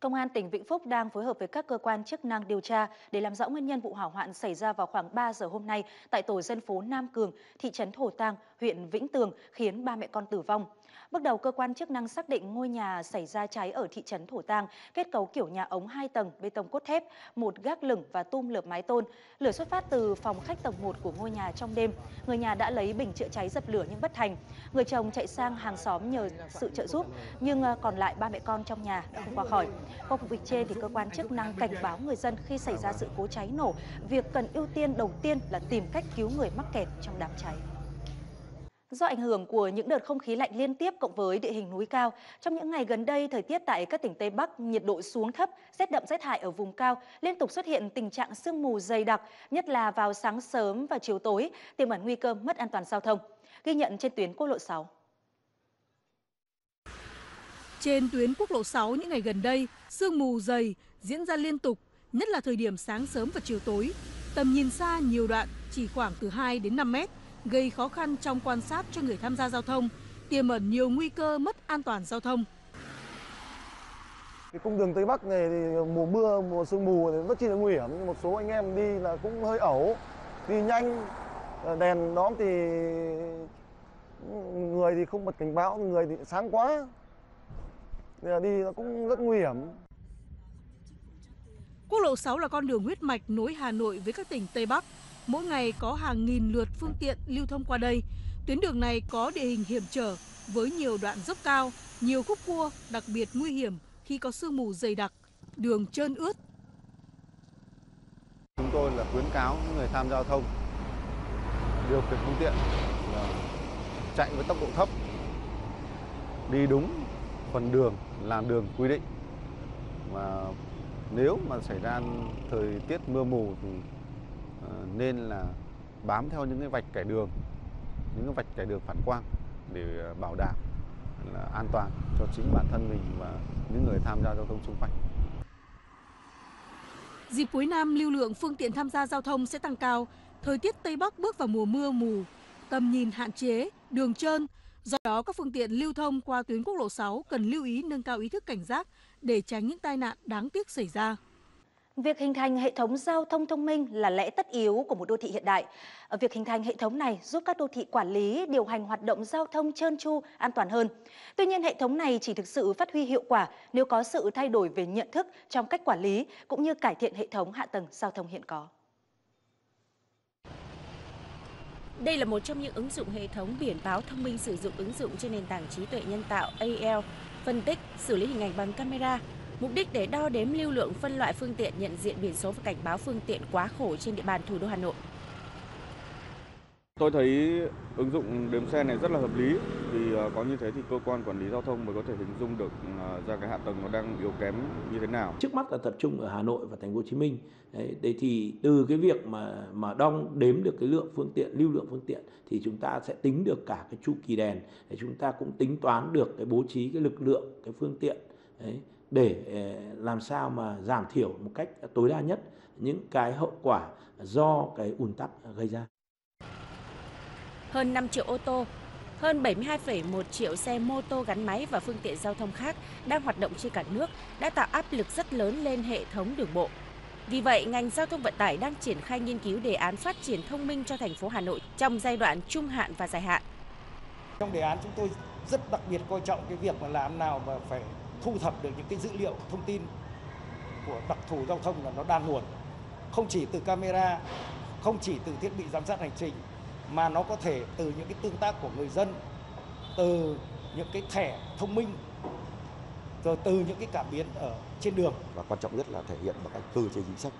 Công an tỉnh Vĩnh Phúc đang phối hợp với các cơ quan chức năng điều tra để làm rõ nguyên nhân vụ hỏa hoạn xảy ra vào khoảng 3 giờ hôm nay tại tổ dân phố Nam Cường, thị trấn Thổ Tàng, huyện Vĩnh Tường khiến ba mẹ con tử vong. Bước đầu cơ quan chức năng xác định ngôi nhà xảy ra cháy ở thị trấn Thổ Tàng, kết cấu kiểu nhà ống 2 tầng bê tông cốt thép, một gác lửng và tum lợp mái tôn. Lửa xuất phát từ phòng khách tầng 1 của ngôi nhà trong đêm. Người nhà đã lấy bình chữa cháy dập lửa nhưng bất thành. Người chồng chạy sang hàng xóm nhờ sự trợ giúp nhưng ờ, còn lại ba mẹ con trong nhà đã không qua khỏi. Qua vụ việc trên thì cơ quan chức năng cảnh báo người dân khi xảy ra sự cố cháy nổ, việc cần ưu tiên đầu tiên là tìm cách cứu người mắc kẹt trong đám cháy. Do ảnh hưởng của những đợt không khí lạnh liên tiếp cộng với địa hình núi cao, trong những ngày gần đây, thời tiết tại các tỉnh Tây Bắc nhiệt độ xuống thấp, rét đậm rét hại ở vùng cao, liên tục xuất hiện tình trạng sương mù dày đặc, nhất là vào sáng sớm và chiều tối, tiềm ẩn nguy cơ mất an toàn giao thông. Ghi nhận trên tuyến quốc lộ 6. Trên tuyến quốc lộ 6 những ngày gần đây, sương mù dày diễn ra liên tục, nhất là thời điểm sáng sớm và chiều tối. Tầm nhìn xa nhiều đoạn chỉ khoảng từ 2 đến 5 mét, gây khó khăn trong quan sát cho người tham gia giao thông, tiềm ẩn nhiều nguy cơ mất an toàn giao thông. Cái cung đường Tây Bắc này thì mùa mưa, mùa sương mù thì rất chi là nguy hiểm. Một số anh em đi là cũng hơi ẩu, đi nhanh, đèn đóm thì người thì không bật cảnh báo, người thì sáng quá. Thì đi nó cũng rất nguy hiểm. Quốc lộ 6 là con đường huyết mạch nối Hà Nội với các tỉnh Tây Bắc. Mỗi ngày có hàng nghìn lượt phương tiện lưu thông qua đây. Tuyến đường này có địa hình hiểm trở với nhiều đoạn dốc cao, nhiều khúc cua đặc biệt nguy hiểm khi có sương mù dày đặc, đường trơn ướt. Chúng tôi là khuyến cáo những người tham gia giao thông điều khiển phương tiện chạy với tốc độ thấp, đi đúng phần đường làn đường quy định và nếu mà xảy ra thời tiết mưa mù thì Ờ, nên là bám theo những cái vạch kẻ đường những cái vạch kẻ đường phản quang để ờ, bảo đảm là an toàn cho chính bản thân mình và những người tham gia giao thông xung quanh. Dịp cuối năm lưu lượng phương tiện tham gia giao thông sẽ tăng cao, thời tiết Tây Bắc bước vào mùa mưa mù, tầm nhìn hạn chế, đường trơn, Do đó, các phương tiện lưu thông qua tuyến quốc lộ 6 cần lưu ý nâng cao ý thức cảnh giác để tránh những tai nạn đáng tiếc xảy ra. Việc hình thành hệ thống giao thông thông minh là lẽ tất yếu của một đô thị hiện đại. Việc hình thành hệ thống này giúp các đô thị quản lý, điều hành hoạt động giao thông trơn tru, an toàn hơn. Tuy nhiên, hệ thống này chỉ thực sự phát huy hiệu quả nếu có sự thay đổi về nhận thức trong cách quản lý cũng như cải thiện hệ thống hạ tầng giao thông hiện có. Đây là một trong những ứng dụng hệ thống biển báo thông minh sử dụng ứng dụng trên nền tảng trí tuệ nhân tạo AL, phân tích, xử lý hình ảnh bằng camera, mục đích để đo đếm lưu lượng phân loại phương tiện nhận diện biển số và cảnh báo phương tiện quá khổ trên địa bàn thủ đô Hà Nội. Tôi thấy ứng dụng đếm xe này rất là hợp lý vì ờ, có như thế thì cơ quan quản lý giao thông mới có thể hình dung được ờ, ra cái hạ tầng nó đang yếu kém như thế nào. Trước mắt là tập trung ở Hà Nội và Thành phố Hồ Chí Minh. Đấy, đấy thì từ cái việc mà mà đong đếm được cái lượng phương tiện, lưu lượng phương tiện thì chúng ta sẽ tính được cả cái chu kỳ đèn để chúng ta cũng tính toán được cái bố trí cái lực lượng cái phương tiện đấy, để ờ, làm sao mà giảm thiểu một cách tối đa nhất những cái hậu quả do cái ùn tắc gây ra hơn 5 triệu ô tô, hơn 72,1 triệu xe mô tô gắn máy và phương tiện giao thông khác đang hoạt động trên cả nước đã tạo áp lực rất lớn lên hệ thống đường bộ. Vì vậy, ngành giao thông vận tải đang triển khai nghiên cứu đề án phát triển thông minh cho thành phố Hà Nội trong giai đoạn trung hạn và dài hạn. Trong đề án chúng tôi rất đặc biệt coi trọng cái việc mà làm nào mà phải thu thập được những cái dữ liệu thông tin của đặc thù giao thông là nó đa nguồn. Không chỉ từ camera, không chỉ từ thiết bị giám sát hành trình mà nó có thể từ những cái tương tác của người dân từ những cái thẻ thông minh rồi từ những cái cảm biến ở trên đường và quan trọng nhất là thể hiện bằng cách cơ chế chính sách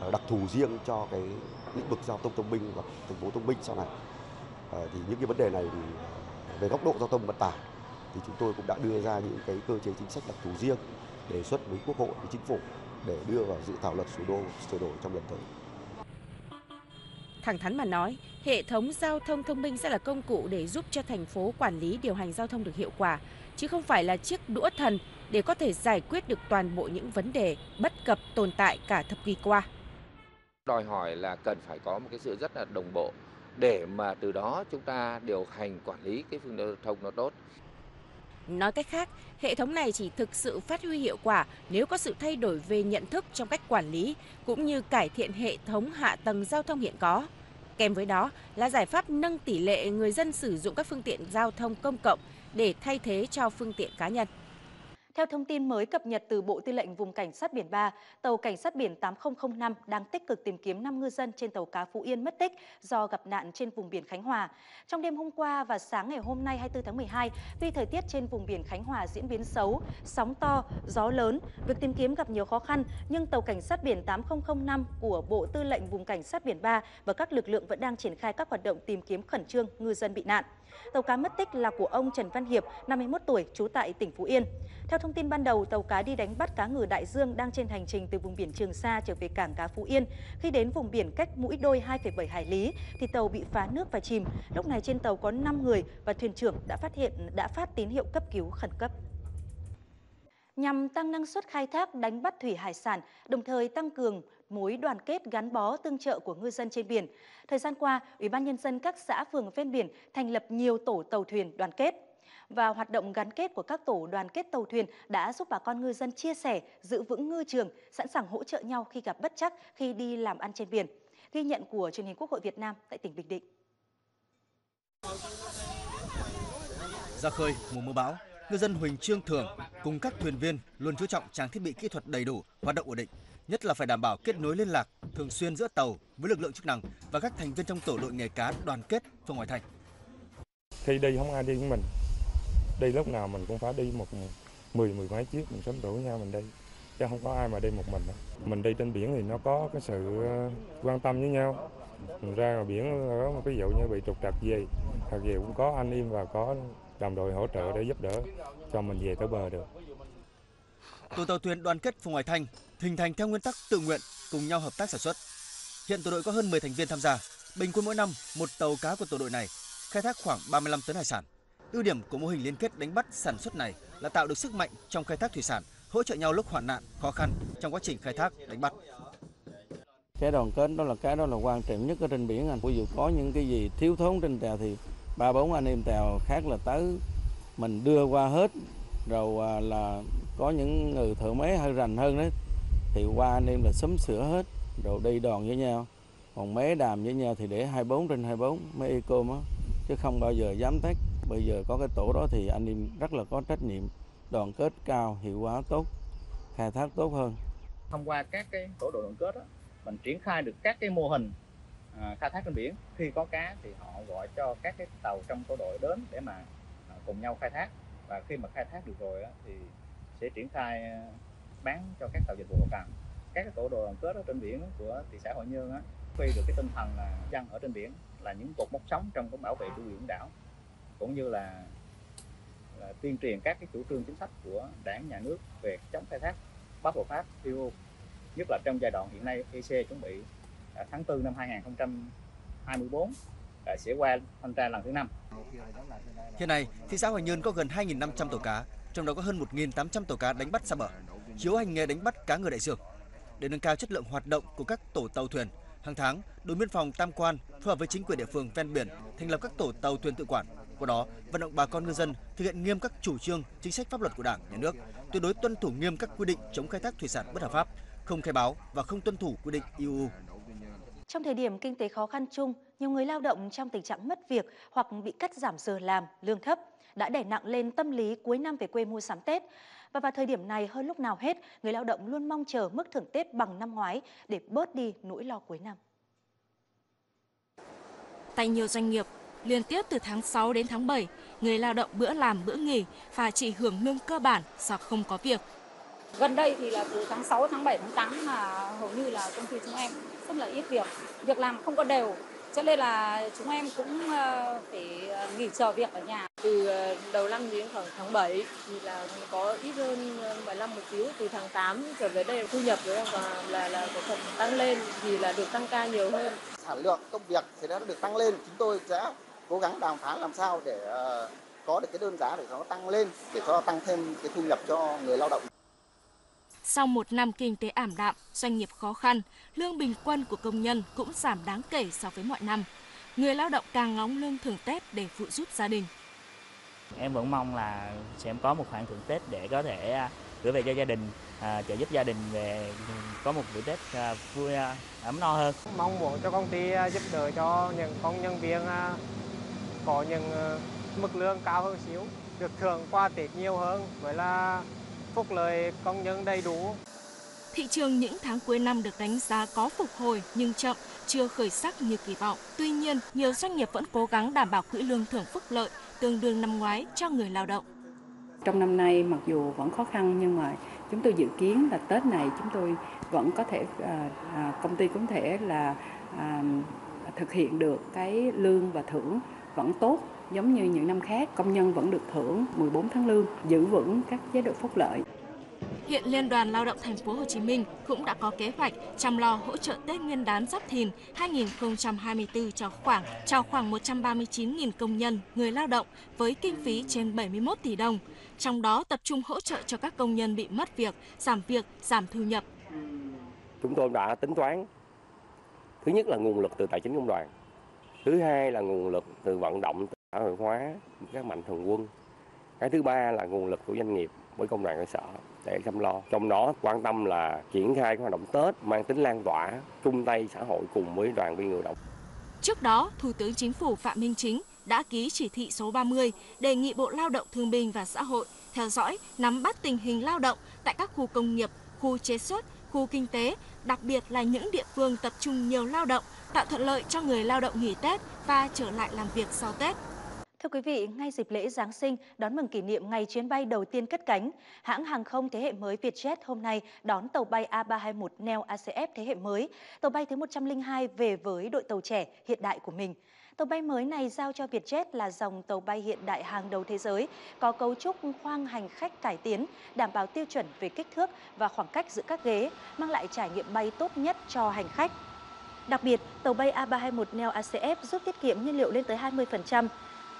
ờ, đặc thù riêng cho cái lĩnh vực giao thông thông minh và thành phố thông minh sau này ờ, thì những cái vấn đề này thì ờ, về góc độ giao thông vận tải thì chúng tôi cũng đã đưa ra những cái cơ chế chính sách đặc thù riêng đề xuất với quốc hội với chính phủ để đưa vào dự thảo luật sửa đổi sửa đổi trong lần tới Thẳng thắn mà nói, hệ thống giao thông thông minh sẽ là công cụ để giúp cho thành phố quản lý điều hành giao thông được hiệu quả, chứ không phải là chiếc đũa thần để có thể giải quyết được toàn bộ những vấn đề bất cập tồn tại cả thập kỷ qua. Đòi hỏi là cần phải có một cái sự rất là đồng bộ để mà từ đó chúng ta điều hành quản lý cái phương giao thông nó tốt. Nói cách khác, hệ thống này chỉ thực sự phát huy hiệu quả nếu có sự thay đổi về nhận thức trong cách quản lý cũng như cải thiện hệ thống hạ tầng giao thông hiện có. Kèm với đó là giải pháp nâng tỷ lệ người dân sử dụng các phương tiện giao thông công cộng để thay thế cho phương tiện cá nhân. Theo thông tin mới cập nhật từ Bộ Tư lệnh Vùng Cảnh sát Biển 3, tàu Cảnh sát biển 8005 đang tích cực tìm kiếm 5 ngư dân trên tàu cá Phú Yên mất tích do gặp nạn trên vùng biển Khánh Hòa. Trong đêm hôm qua và sáng ngày hôm nay 24 tháng 12, vì thời tiết trên vùng biển Khánh Hòa diễn biến xấu, sóng to, gió lớn, việc tìm kiếm gặp nhiều khó khăn, nhưng tàu Cảnh sát biển 8005 của Bộ Tư lệnh Vùng Cảnh sát Biển 3 và các lực lượng vẫn đang triển khai các hoạt động tìm kiếm khẩn trương ngư dân bị nạn. Tàu cá mất tích là của ông Trần Văn Hiệp, 51 tuổi, trú tại tỉnh Phú Yên. Theo thông tin ban đầu, tàu cá đi đánh bắt cá ngừ đại dương đang trên hành trình từ vùng biển Trường Sa trở về cảng cá Phú Yên. Khi đến vùng biển cách mũi đôi 2,7 hải lý thì tàu bị phá nước và chìm. Lúc này trên tàu có 5 người và thuyền trưởng đã phát hiện đã phát tín hiệu cấp cứu khẩn cấp nhằm tăng năng suất khai thác đánh bắt thủy hải sản, đồng thời tăng cường mối đoàn kết gắn bó tương trợ của ngư dân trên biển. Thời gian qua, Ủy ban nhân dân các xã phường ven biển thành lập nhiều tổ tàu thuyền đoàn kết và hoạt động gắn kết của các tổ đoàn kết tàu thuyền đã giúp bà con ngư dân chia sẻ, giữ vững ngư trường, sẵn sàng hỗ trợ nhau khi gặp bất chắc khi đi làm ăn trên biển. Ghi nhận của truyền hình Quốc hội Việt Nam tại tỉnh Bình Định. Ra khơi mùa mưa bão, ngư dân Huỳnh Trương Thường cùng các thuyền viên luôn chú trọng trang thiết bị kỹ thuật đầy đủ, hoạt động ổn định, nhất là phải đảm bảo kết nối liên lạc thường xuyên giữa tàu với lực lượng chức năng và các thành viên trong tổ đội nghề cá đoàn kết phường Ngoại Thành. Khi đi không ai đi với mình, đi lúc nào mình cũng phải đi một mười mười mấy chiếc mình sớm rủ nhau mình đi chứ không có ai mà đi một mình đó. mình đi trên biển thì nó có cái sự ờ, quan tâm với nhau mình ra ngoài biển có một ví dụ như bị trục trặc gì hoặc gì cũng có anh em và có đồng đội hỗ trợ để giúp đỡ cho mình về tới bờ được tổ tàu thuyền đoàn kết phường Ngoại Thành hình thành theo nguyên tắc tự nguyện cùng nhau hợp tác sản xuất hiện tổ đội có hơn 10 thành viên tham gia bình quân mỗi năm một tàu cá của tổ đội này khai thác khoảng 35 tấn hải sản Ưu điểm của mô hình liên kết đánh bắt sản xuất này là tạo được sức mạnh trong khai thác thủy sản, hỗ trợ nhau lúc hoạn nạn, khó khăn trong quá trình khai thác đánh bắt. Cái đoàn kết đó là cái đó là quan trọng nhất ở trên biển anh. Ví dụ có những cái gì thiếu thốn trên tàu thì ba bốn anh em tàu khác là tới mình đưa qua hết rồi à, là có những người thợ máy hơi rành hơn đấy thì qua anh em là sớm sửa hết rồi đi đoàn với nhau còn mấy đàm với nhau thì để 24 trên 24 mấy eco á chứ không bao giờ dám tách Bây giờ có cái tổ đó thì anh em rất là có trách nhiệm, đoàn kết cao, hiệu quả tốt, khai thác tốt hơn. Thông qua các cái tổ đội đoàn kết đó, mình triển khai được các cái mô hình à, khai thác trên biển. Khi có cá thì họ gọi cho các cái tàu trong tổ đội đến để mà à, cùng nhau khai thác. Và khi mà khai thác được rồi đó, thì sẽ triển khai bán cho các tàu dịch vụ hậu cần. Các cái tổ đồ đoàn kết ở trên biển của thị xã Hội Nhơn á, huy được cái tinh thần là dân ở trên biển là những cột mốc sống trong cái bảo vệ chủ quyền đảo cũng như là, là tuyên truyền các cái chủ trương chính sách của đảng nhà nước về chống khai thác bất hợp pháp IUU nhất là trong giai đoạn hiện nay EC chuẩn bị à, tháng 4 năm 2024 à, sẽ qua thanh tra lần thứ năm. Hiện nay, thị xã Hoài Nhơn có gần 2.500 tàu cá, trong đó có hơn 1.800 tàu cá đánh bắt xa bờ, chiếu hành nghề đánh bắt cá ngừ đại dương. Để nâng cao chất lượng hoạt động của các tổ tàu thuyền, hàng tháng, đồn biên phòng Tam Quan phối hợp với chính quyền địa phương ven biển thành lập các tổ tàu thuyền tự quản qua đó, vận động bà con ngư dân thực hiện nghiêm các chủ trương, chính sách pháp luật của Đảng, Nhà nước, tuyệt đối tuân thủ nghiêm các quy định chống khai thác thủy sản bất hợp pháp, không khai báo và không tuân thủ quy định EU. Trong thời điểm kinh tế khó khăn chung, nhiều người lao động trong tình trạng mất việc hoặc bị cắt giảm giờ làm, lương thấp đã đè nặng lên tâm lý cuối năm về quê mua sắm Tết. Và vào thời điểm này hơn lúc nào hết, người lao động luôn mong chờ mức thưởng Tết bằng năm ngoái để bớt đi nỗi lo cuối năm. Tại nhiều doanh nghiệp, liên tiếp từ tháng 6 đến tháng 7, người lao động bữa làm bữa nghỉ và chỉ hưởng lương cơ bản do không có việc. Gần đây thì là từ tháng 6, tháng 7, tháng 8 là hầu như là công ty chúng em rất là ít việc, việc làm không có đều. Cho nên là chúng em cũng ờ, phải ờ, nghỉ chờ việc ở nhà. Từ ờ, đầu năm đến khoảng tháng 7 thì là có ít hơn 15 một xíu. Từ tháng 8 trở về đây thu nhập của là, là, là có phần tăng lên thì là được tăng ca nhiều hơn. Sản lượng công việc thì đã được tăng lên. Chúng tôi sẽ cố gắng đàm phán làm sao để có được cái đơn giá để nó tăng lên để cho tăng thêm cái thu nhập cho người lao động. Sau một năm kinh tế ảm đạm, doanh nghiệp khó khăn, lương bình quân của công nhân cũng giảm đáng kể so với mọi năm. Người lao động càng ngóng lương thưởng Tết để phụ giúp gia đình. Em vẫn mong là sẽ có một khoản thưởng Tết để có thể à, gửi về cho gia đình, à, trợ giúp gia đình về có một bữa Tết à, vui à, ấm no hơn. Mong muốn cho công ty à, giúp đỡ cho những công nhân viên à, có những à, mức lương cao hơn xíu, được thưởng qua Tết nhiều hơn, với là phúc lợi công nhân đầy đủ. Thị trường những tháng cuối năm được đánh giá có phục hồi nhưng chậm, chưa khởi sắc như kỳ vọng. Tuy nhiên, nhiều doanh nghiệp vẫn cố gắng đảm bảo quỹ lương thưởng phúc lợi tương đương năm ngoái cho người lao động. Trong năm nay mặc dù vẫn khó khăn nhưng mà chúng tôi dự kiến là Tết này chúng tôi vẫn có thể à, à, công ty cũng thể là à, thực hiện được cái lương và thưởng vẫn tốt giống như những năm khác công nhân vẫn được thưởng 14 tháng lương giữ vững các chế độ phúc lợi Hiện Liên đoàn Lao động Thành phố Hồ Chí Minh cũng đã có kế hoạch chăm lo hỗ trợ Tết Nguyên đán Giáp Thìn 2024 cho khoảng cho khoảng 139.000 công nhân, người lao động với kinh phí trên 71 tỷ đồng. Trong đó tập trung hỗ trợ cho các công nhân bị mất việc, giảm việc, giảm thu nhập. Chúng tôi đã tính toán thứ nhất là nguồn lực từ tài chính công đoàn, thứ hai là nguồn lực từ vận động xã hội hóa các mạnh thường quân, cái thứ ba là nguồn lực của doanh nghiệp với công đoàn cơ sở để chăm lo. Trong đó quan tâm là triển khai các hoạt động Tết mang tính lan tỏa, chung tay xã hội cùng với đoàn viên người lao động. Trước đó, Thủ tướng Chính phủ Phạm Minh Chính đã ký chỉ thị số 30 đề nghị Bộ Lao động Thương binh và Xã hội theo dõi, nắm bắt tình hình lao động tại các khu công nghiệp, khu chế xuất, khu kinh tế, đặc biệt là những địa phương tập trung nhiều lao động, tạo thuận lợi cho người lao động nghỉ Tết và trở lại làm việc sau Tết. Thưa quý vị, ngay dịp lễ Giáng sinh đón mừng kỷ niệm ngày chuyến bay đầu tiên cất cánh, hãng hàng không thế hệ mới Vietjet hôm nay đón tàu bay A321 Neo ACF thế hệ mới, tàu bay thứ 102 về với đội tàu trẻ hiện đại của mình. Tàu bay mới này giao cho Vietjet là dòng tàu bay hiện đại hàng đầu thế giới, có cấu trúc khoang hành khách cải tiến, đảm bảo tiêu chuẩn về kích thước và khoảng cách giữa các ghế, mang lại trải nghiệm bay tốt nhất cho hành khách. Đặc biệt, tàu bay A321 Neo ACF giúp tiết kiệm nhiên liệu lên tới 20%,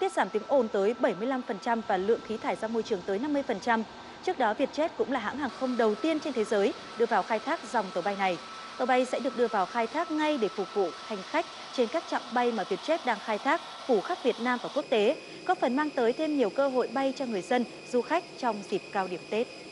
tiết giảm tiếng ồn tới 75% và lượng khí thải ra môi trường tới 50%. Trước đó, Vietjet cũng là hãng hàng không đầu tiên trên thế giới đưa vào khai thác dòng tàu bay này. Tàu bay sẽ được đưa vào khai thác ngay để phục vụ hành khách trên các chặng bay mà Vietjet đang khai thác phủ khắp Việt Nam và quốc tế, góp phần mang tới thêm nhiều cơ hội bay cho người dân, du khách trong dịp cao điểm Tết.